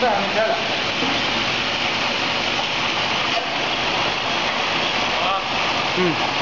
这还没开了。好了。嗯。